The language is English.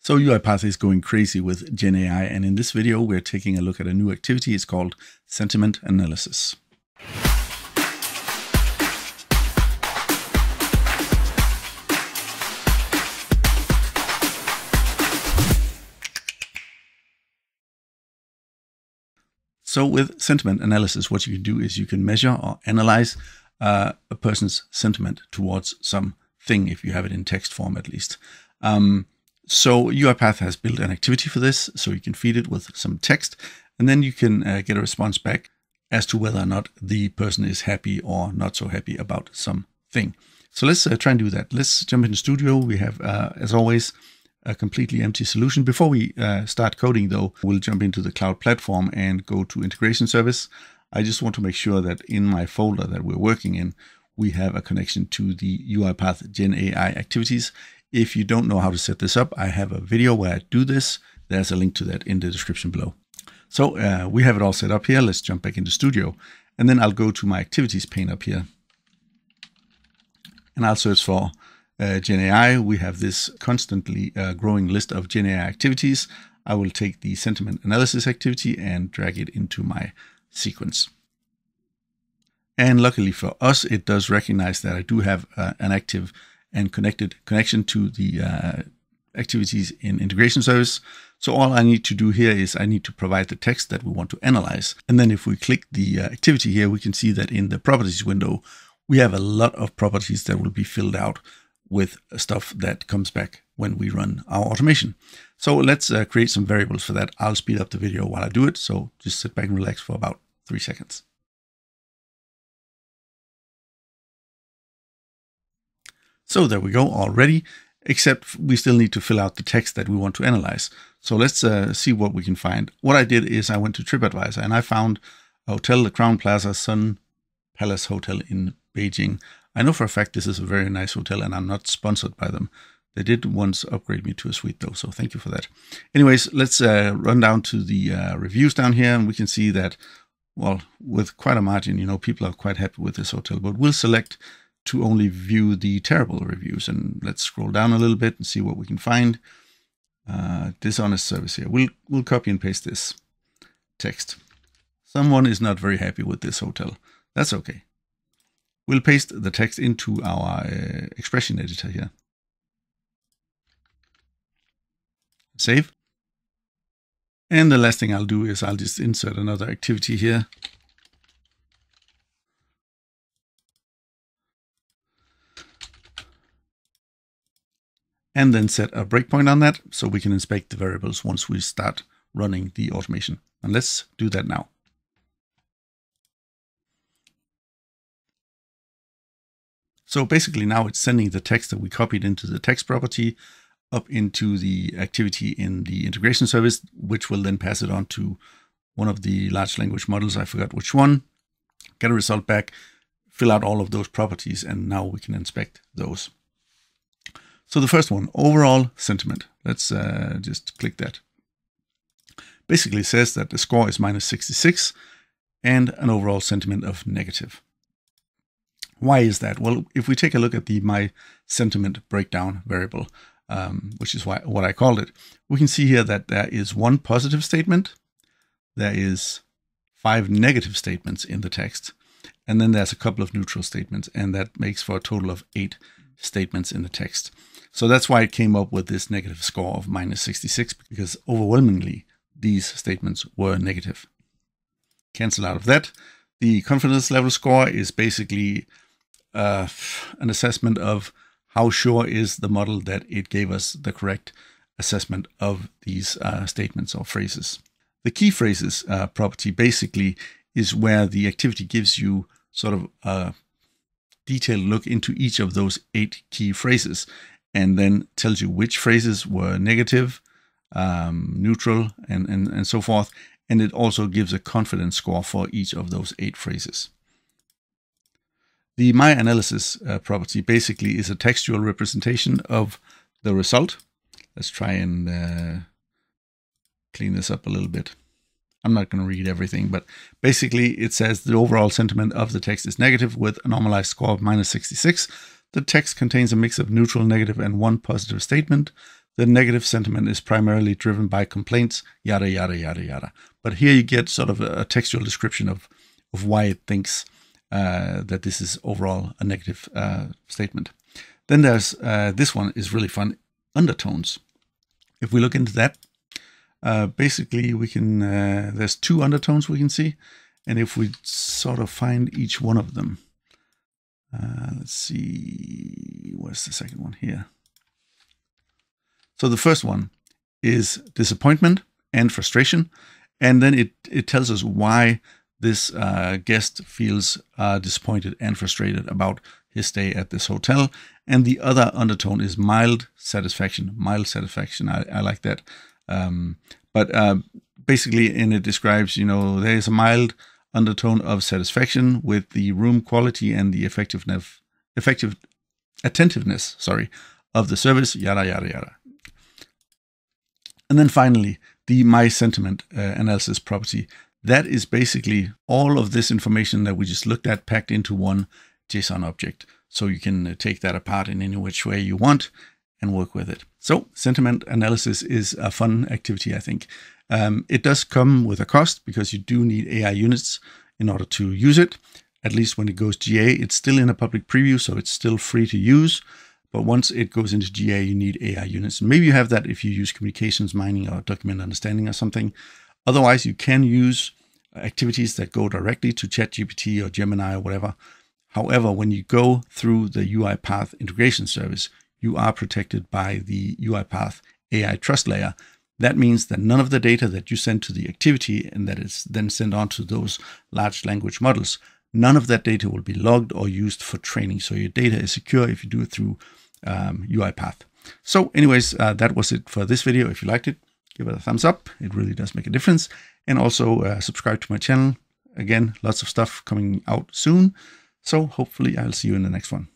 So UiPath is going crazy with GenAI, and in this video, we're taking a look at a new activity. It's called Sentiment Analysis. So with sentiment analysis, what you can do is you can measure or analyze uh, a person's sentiment towards some thing, if you have it in text form at least. Um, so UiPath has built an activity for this, so you can feed it with some text, and then you can uh, get a response back as to whether or not the person is happy or not so happy about something. So let's uh, try and do that. Let's jump into Studio. We have, uh, as always, a completely empty solution. Before we uh, start coding, though, we'll jump into the cloud platform and go to integration service. I just want to make sure that in my folder that we're working in, we have a connection to the UiPath Gen AI activities. If you don't know how to set this up, I have a video where I do this. There's a link to that in the description below. So uh, we have it all set up here. Let's jump back into Studio. And then I'll go to my activities pane up here. And I'll search for uh, Gen AI. We have this constantly uh, growing list of Gen AI activities. I will take the sentiment analysis activity and drag it into my sequence. And luckily for us, it does recognize that I do have uh, an active and connected connection to the uh, activities in integration service. So all I need to do here is I need to provide the text that we want to analyze. And then if we click the uh, activity here, we can see that in the properties window, we have a lot of properties that will be filled out with stuff that comes back when we run our automation. So let's uh, create some variables for that. I'll speed up the video while I do it. So just sit back and relax for about three seconds. So there we go already, except we still need to fill out the text that we want to analyze. So let's uh, see what we can find. What I did is I went to TripAdvisor and I found a hotel, the Crowne Plaza Sun Palace Hotel in Beijing. I know for a fact this is a very nice hotel and I'm not sponsored by them. They did once upgrade me to a suite though, so thank you for that. Anyways, let's uh, run down to the uh, reviews down here and we can see that, well, with quite a margin, you know, people are quite happy with this hotel, but we'll select to only view the terrible reviews. And let's scroll down a little bit and see what we can find. Uh, dishonest service here. We'll, we'll copy and paste this text. Someone is not very happy with this hotel. That's okay. We'll paste the text into our uh, expression editor here. Save. And the last thing I'll do is I'll just insert another activity here. And then set a breakpoint on that so we can inspect the variables once we start running the automation. And let's do that now. So basically now it's sending the text that we copied into the text property up into the activity in the integration service, which will then pass it on to one of the large language models. I forgot which one. Get a result back, fill out all of those properties, and now we can inspect those. So the first one, overall sentiment. Let's uh, just click that. Basically says that the score is minus 66 and an overall sentiment of negative. Why is that? Well, if we take a look at the my sentiment breakdown variable, um, which is why, what I called it, we can see here that there is one positive statement, there is five negative statements in the text, and then there's a couple of neutral statements, and that makes for a total of eight statements in the text. So that's why it came up with this negative score of minus 66, because overwhelmingly these statements were negative. Cancel out of that. The confidence level score is basically uh, an assessment of how sure is the model that it gave us the correct assessment of these uh, statements or phrases. The key phrases uh, property basically is where the activity gives you sort of a detailed look into each of those eight key phrases and then tells you which phrases were negative, um, neutral, and, and, and so forth. And it also gives a confidence score for each of those eight phrases. The My Analysis uh, property basically is a textual representation of the result. Let's try and uh, clean this up a little bit. I'm not going to read everything, but basically it says the overall sentiment of the text is negative with a normalized score of minus 66 the text contains a mix of neutral, negative, and one positive statement. the negative sentiment is primarily driven by complaints, yada, yada, yada, yada. But here you get sort of a, textual description of, of why it thinks uh, that this is overall a negative uh, statement. Then there's uh, this one is really fun undertones. If we look into that, uh, basically we can, uh, there's two undertones we can see. And if we sort of find each one of them, uh, let's see, where's the second one here? So the first one is disappointment and frustration. And then it, it tells us why this uh, guest feels uh, disappointed and frustrated about his stay at this hotel. And the other undertone is mild satisfaction. Mild satisfaction. I, I like that. Um, but uh, basically, and it describes, you know, there is a mild undertone of satisfaction with the room quality and the effectiveness, effective attentiveness, sorry, of the service, yada yada yada. And then finally, the my sentiment uh, analysis property. That is basically all of this information that we just looked at packed into one JSON object. So you can uh, take that apart in any which way you want and work with it. So sentiment analysis is a fun activity, I think. Um, it does come with a cost because you do need AI units in order to use it. At least when it goes GA, it's still in a public preview, so it's still free to use. But once it goes into GA, you need AI units. Maybe you have that if you use communications mining or document understanding or something. Otherwise, you can use activities that go directly to ChatGPT or Gemini or whatever. However, when you go through the UiPath integration service, you are protected by the UiPath AI trust layer. That means that none of the data that you send to the activity and that is then sent on to those large language models, none of that data will be logged or used for training. So your data is secure if you do it through um, UiPath. So anyways, uh, that was it for this video. If you liked it, give it a thumbs up. It really does make a difference. And also uh, subscribe to my channel. Again, lots of stuff coming out soon. So hopefully I'll see you in the next one.